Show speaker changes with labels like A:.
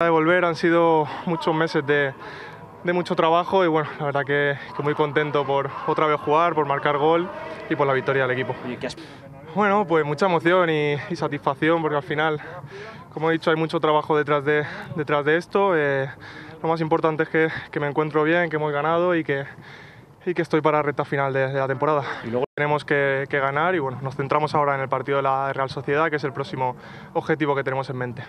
A: De volver han sido muchos meses de, de mucho trabajo y bueno, la verdad que, que, muy contento por otra vez jugar, por marcar gol y por la victoria del equipo. Bueno, pues mucha emoción y, y, satisfacción porque al final, como he dicho, hay mucho trabajo detrás de, detrás de esto. Eh, lo más importante es que, que, me encuentro bien, que hemos ganado y que, y que estoy para la recta final de, de la temporada. Y luego tenemos que, que, ganar y bueno, nos centramos ahora en el partido de la Real Sociedad, que es el próximo objetivo que tenemos en mente.